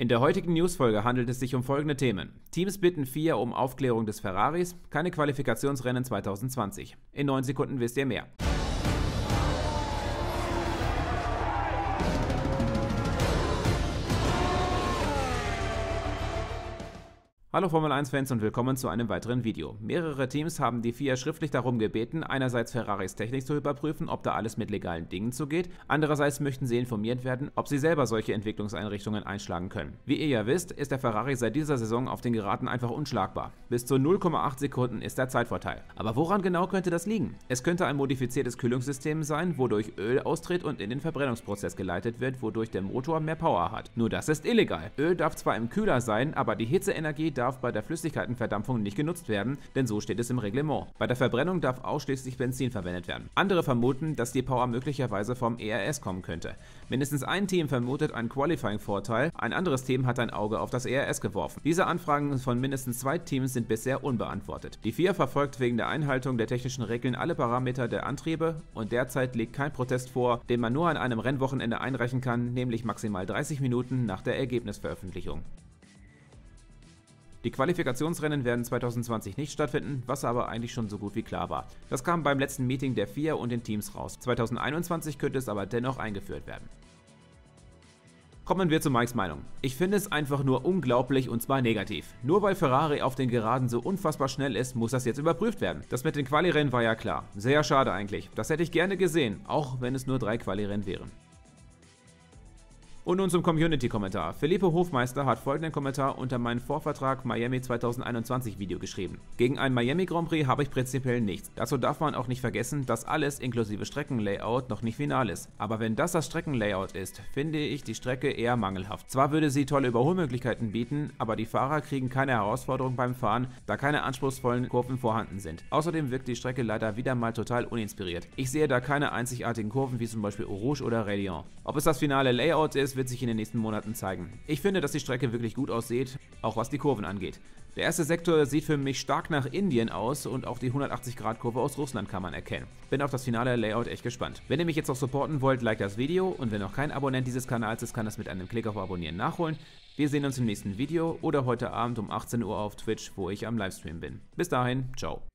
In der heutigen Newsfolge handelt es sich um folgende Themen. Teams bitten FIA um Aufklärung des Ferraris, keine Qualifikationsrennen 2020. In 9 Sekunden wisst ihr mehr. Hallo Formel 1-Fans und willkommen zu einem weiteren Video. Mehrere Teams haben die FIA schriftlich darum gebeten, einerseits Ferraris Technik zu überprüfen, ob da alles mit legalen Dingen zugeht, andererseits möchten sie informiert werden, ob sie selber solche Entwicklungseinrichtungen einschlagen können. Wie ihr ja wisst, ist der Ferrari seit dieser Saison auf den Geraden einfach unschlagbar. Bis zu 0,8 Sekunden ist der Zeitvorteil. Aber woran genau könnte das liegen? Es könnte ein modifiziertes Kühlungssystem sein, wodurch Öl austritt und in den Verbrennungsprozess geleitet wird, wodurch der Motor mehr Power hat. Nur das ist illegal. Öl darf zwar im Kühler sein, aber die Hitzeenergie darf bei der Flüssigkeitenverdampfung nicht genutzt werden, denn so steht es im Reglement. Bei der Verbrennung darf ausschließlich Benzin verwendet werden. Andere vermuten, dass die Power möglicherweise vom ERS kommen könnte. Mindestens ein Team vermutet einen Qualifying-Vorteil, ein anderes Team hat ein Auge auf das ERS geworfen. Diese Anfragen von mindestens zwei Teams sind bisher unbeantwortet. Die FIA verfolgt wegen der Einhaltung der technischen Regeln alle Parameter der Antriebe und derzeit liegt kein Protest vor, den man nur an einem Rennwochenende einreichen kann, nämlich maximal 30 Minuten nach der Ergebnisveröffentlichung. Die Qualifikationsrennen werden 2020 nicht stattfinden, was aber eigentlich schon so gut wie klar war. Das kam beim letzten Meeting der FIA und den Teams raus. 2021 könnte es aber dennoch eingeführt werden. Kommen wir zu Mikes Meinung. Ich finde es einfach nur unglaublich und zwar negativ. Nur weil Ferrari auf den Geraden so unfassbar schnell ist, muss das jetzt überprüft werden. Das mit den Quali-Rennen war ja klar. Sehr schade eigentlich. Das hätte ich gerne gesehen, auch wenn es nur drei Quali-Rennen wären. Und nun zum Community-Kommentar. Felipe Hofmeister hat folgenden Kommentar unter meinen Vorvertrag Miami 2021 Video geschrieben. Gegen ein Miami Grand Prix habe ich prinzipiell nichts. Dazu darf man auch nicht vergessen, dass alles inklusive Streckenlayout noch nicht final ist. Aber wenn das das Streckenlayout ist, finde ich die Strecke eher mangelhaft. Zwar würde sie tolle Überholmöglichkeiten bieten, aber die Fahrer kriegen keine Herausforderung beim Fahren, da keine anspruchsvollen Kurven vorhanden sind. Außerdem wirkt die Strecke leider wieder mal total uninspiriert. Ich sehe da keine einzigartigen Kurven wie zum Beispiel Eau Rouge oder Rayon. Ob es das finale Layout ist, wird sich in den nächsten Monaten zeigen. Ich finde, dass die Strecke wirklich gut aussieht, auch was die Kurven angeht. Der erste Sektor sieht für mich stark nach Indien aus und auch die 180-Grad-Kurve aus Russland kann man erkennen. Bin auf das finale Layout echt gespannt. Wenn ihr mich jetzt noch supporten wollt, like das Video und wenn noch kein Abonnent dieses Kanals ist, kann das mit einem Klick auf Abonnieren nachholen. Wir sehen uns im nächsten Video oder heute Abend um 18 Uhr auf Twitch, wo ich am Livestream bin. Bis dahin, ciao.